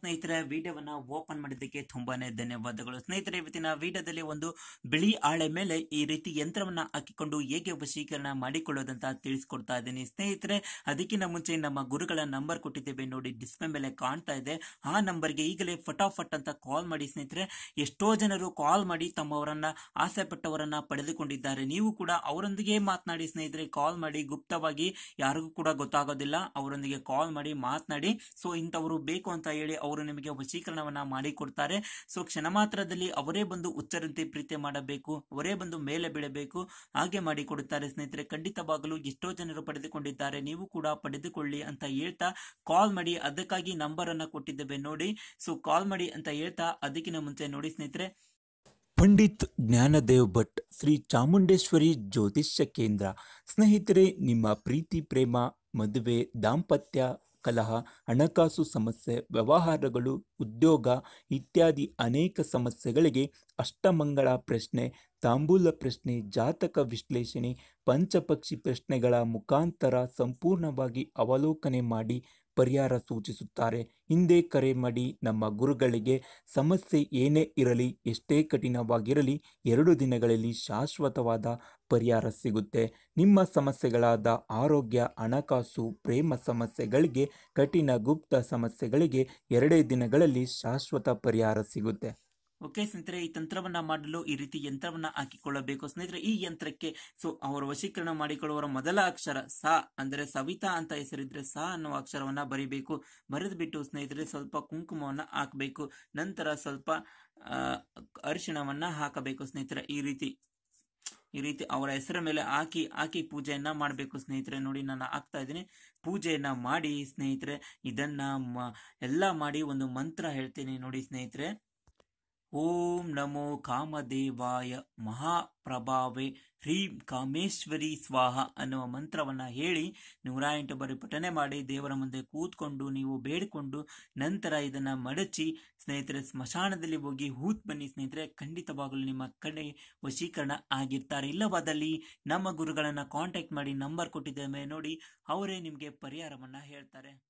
ಸ್ನೇಹಿತರೆ, ವಿಡಿಯೋವನ್ನ ಓಪನ್ ಮಾಡಿದ್ದಕ್ಕೆ ತುಂಬಾನೇ ಧನ್ಯವಾದಗಳು. ಸ್ನೇಹಿತರೆ, ಇವತ್ತಿನ ವಿಡಿಯೋದಲ್ಲಿ ಒಂದು ಬಿಳಿ ಹಾಳೆ ಮೇಲೆ ಈ ರೀತಿ ಯಂತ್ರವನ್ನ ಹಾಕಿಕೊಂಡು ಹೇಗೆ ವಶೀಕರಣ ಮಾಡಿಕೊಳ್ಳೋದಂತ ತಿಳಿಸ್ಕೊಡ್ತಾ ಇದ್ದೀನಿ. ಸ್ನೇಹಿತರೆ, ಅದಕ್ಕಿಂತ ಮುಂಚೆ ನಮ್ಮ ಗುರುಗಳ ನಂಬರ್ ಕೊಟ್ಟಿದ್ದೇವೆ ನೋಡಿ, ಡಿಸ್ಪ್ಲೇ ಮೇಲೆ ಕಾಣ್ತಾ ಇದೆ. ಆ ನಂಬರ್ಗೆ ಈಗಲೇ ಫಟಾಫಟ್ ಅಂತ ಕಾಲ್ ಮಾಡಿ ಸ್ನೇಹಿತರೆ. ಎಷ್ಟೋ ಜನರು ಕಾಲ್ ಮಾಡಿ ತಮ್ಮವರನ್ನ ಆಸೆ ಪಟ್ಟವರನ್ನ ಪಡೆದುಕೊಂಡಿದ್ದಾರೆ. ನೀವು ಕೂಡ ಅವರೊಂದಿಗೆ ಮಾತನಾಡಿ ಸ್ನೇಹಿತರೆ. ಕಾಲ್ ಮಾಡಿ ಗುಪ್ತವಾಗಿ ಯಾರಿಗೂ ಕೂಡ ಗೊತ್ತಾಗೋದಿಲ್ಲ. ಅವರೊಂದಿಗೆ ಕಾಲ್ ಮಾಡಿ ಮಾತನಾಡಿ. ಸೊ ಇಂಥವರು ಬೇಕು ಅಂತ ಹೇಳಿ ಅವರು ನಿಮಗೆ ವಶೀಕರಣವನ್ನ ಮಾಡಿಕೊಡ್ತಾರೆ ಸೊ, ಕ್ಷಣ ಮಾತ್ರದಲ್ಲಿ ಅವರೇ ಬಂದು ಉಚ್ಚರಂತೆ ಪ್ರೀತಿ ಮಾಡಬೇಕು, ಅವರೇ ಬಂದು ಮೇಲೆ ಬೀಳಬೇಕು, ಹಾಗೆ ಮಾಡಿಕೊಡುತ್ತಾರೆ ಸ್ನೇಹಿತರೆ. ಖಂಡಿತವಾಗಲು ಎಷ್ಟೋ ಜನರು ಪಡೆದುಕೊಂಡಿದ್ದಾರೆ. ನೀವು ಕೂಡ ಪಡೆದುಕೊಳ್ಳಿ ಅಂತ ಹೇಳ್ತಾ ಕಾಲ್ ಮಾಡಿ ಅದಕ್ಕಾಗಿ ನಂಬರ್ ಅನ್ನ ಕೊಟ್ಟಿದ್ದೇವೆ ನೋಡಿ. ಸೊ, ಕಾಲ್ ಮಾಡಿ ಅಂತ ಹೇಳ್ತಾ ಅದಕ್ಕಿಂತ ಮುಂಚೆ ನೋಡಿ ಸ್ನೇಹಿತರೆ. ಪಂಡಿತ್ ಜ್ಞಾನದೇವ್ ಭಟ್, ಶ್ರೀ ಚಾಮುಂಡೇಶ್ವರಿ ಜ್ಯೋತಿಷ್ಯ ಕೇಂದ್ರ. ಸ್ನೇಹಿತರೆ, ನಿಮ್ಮ ಪ್ರೀತಿ, ಪ್ರೇಮ, ಮದುವೆ, ದಾಂಪತ್ಯ ಕಲಹ, ಹಣಕಾಸು ಸಮಸ್ಯೆ, ವ್ಯವಹಾರಗಳು, ಉದ್ಯೋಗ ಇತ್ಯಾದಿ ಅನೇಕ ಸಮಸ್ಯೆಗಳಿಗೆ ಅಷ್ಟಮಂಗಳ ಪ್ರಶ್ನೆ, ತಾಂಬೂಲ ಪ್ರಶ್ನೆ, ಜಾತಕ ವಿಶ್ಲೇಷಣೆ, ಪಂಚಪಕ್ಷಿ ಪ್ರಶ್ನೆಗಳ ಮುಖಾಂತರ ಸಂಪೂರ್ಣವಾಗಿ ಅವಲೋಕನೆ ಮಾಡಿ ಪರಿಹಾರ ಸೂಚಿಸುತ್ತಾರೆ. ಹಿಂದೆ ಕರೆ ಮಾಡಿ, ನಮ್ಮ ಗುರುಗಳಿಗೆ ಸಮಸ್ಯೆ ಏನೇ ಇರಲಿ, ಎಷ್ಟೇ ಕಠಿಣವಾಗಿರಲಿ, ಎರಡು ದಿನಗಳಲ್ಲಿ ಶಾಶ್ವತವಾದ ಪರಿಹಾರ ಸಿಗುತ್ತೆ. ನಿಮ್ಮ ಸಮಸ್ಯೆಗಳಾದ ಆರೋಗ್ಯ, ಹಣಕಾಸು, ಪ್ರೇಮ ಸಮಸ್ಯೆಗಳಿಗೆ, ಕಠಿಣ ಗುಪ್ತ ಸಮಸ್ಯೆಗಳಿಗೆ ಎರಡೇ ದಿನಗಳಲ್ಲಿ ಶಾಶ್ವತ ಪರಿಹಾರ ಸಿಗುತ್ತೆ. ಓಕೆ ಸ್ನೇಹಿತರೆ, ಈ ತಂತ್ರವನ್ನ ಮಾಡಲು ಈ ರೀತಿ ಯಂತ್ರವನ್ನ ಹಾಕಿಕೊಳ್ಳಬೇಕು. ಸ್ನೇಹಿತರೆ, ಈ ಯಂತ್ರಕ್ಕೆ ಸೊ, ಅವರು ವಶೀಕರಣ ಮಾಡಿಕೊಳ್ಳುವವರ ಮೊದಲ ಅಕ್ಷರ ಸ ಅಂದರೆ ಸವಿತಾ ಅಂತ ಹೆಸರಿದ್ರೆ ಸ ಅನ್ನುವ ಅಕ್ಷರವನ್ನ ಬರಿಬೇಕು. ಬರೆದು ಬಿಟ್ಟು ಸ್ನೇಹಿತರೆ, ಸ್ವಲ್ಪ ಕುಂಕುಮವನ್ನ ಹಾಕಬೇಕು. ನಂತರ ಸ್ವಲ್ಪ ಅರಿಶಿಣವನ್ನ ಹಾಕಬೇಕು ಸ್ನೇಹಿತರೆ, ಈ ರೀತಿ. ಈ ರೀತಿ ಅವರ ಹೆಸರ ಮೇಲೆ ಹಾಕಿ ಹಾಕಿ ಪೂಜೆಯನ್ನ ಮಾಡಬೇಕು. ಸ್ನೇಹಿತರೆ, ನೋಡಿ ನಾನು ಹಾಕ್ತಾ ಇದ್ದೀನಿ. ಪೂಜೆಯನ್ನ ಮಾಡಿ ಸ್ನೇಹಿತರೆ, ಇದನ್ನ ಎಲ್ಲ ಮಾಡಿ ಒಂದು ಮಂತ್ರ ಹೇಳ್ತೀನಿ ನೋಡಿ ಸ್ನೇಹಿತರೆ. ಓಂ ನಮೋ ಕಾಮದೇವಾಯ ಮಹಾಪ್ರಭಾವೆ. ಹ್ರೀಂ ಕಾಮೇಶ್ವರಿ ಸ್ವಾಹ ಅನ್ನುವ ಮಂತ್ರವನ್ನ ಹೇಳಿ ನೂರ ಎಂಟು ಬಾರಿ ಪಠನೆ ಮಾಡಿ ದೇವರ ಮುಂದೆ ಕೂತ್ಕೊಂಡು ನೀವು ಬೇಡಿಕೊಂಡು ನಂತರ ಇದನ್ನ ಮಡಚಿ ಸ್ನೇಹಿತರೆ ಸ್ಮಶಾನದಲ್ಲಿ ಹೋಗಿ ಹೂತ್ ಬನ್ನಿ ಸ್ನೇಹಿತರೆ, ಖಂಡಿತವಾಗಲು ನಿಮ್ಮ ಕಡೆ ವಶೀಕರಣ ಆಗಿರ್ತಾರೆ. ಇಲ್ಲವಾದಲ್ಲಿ ನಮ್ಮ ಗುರುಗಳನ್ನ ಕಾಂಟ್ಯಾಕ್ಟ್ ಮಾಡಿ ನಂಬರ್ ಕೊಟ್ಟಿದ್ದೇವೆ. ನೋಡಿ, ಅವರೇ ನಿಮಗೆ ಪರಿಹಾರವನ್ನ ಹೇಳ್ತಾರೆ.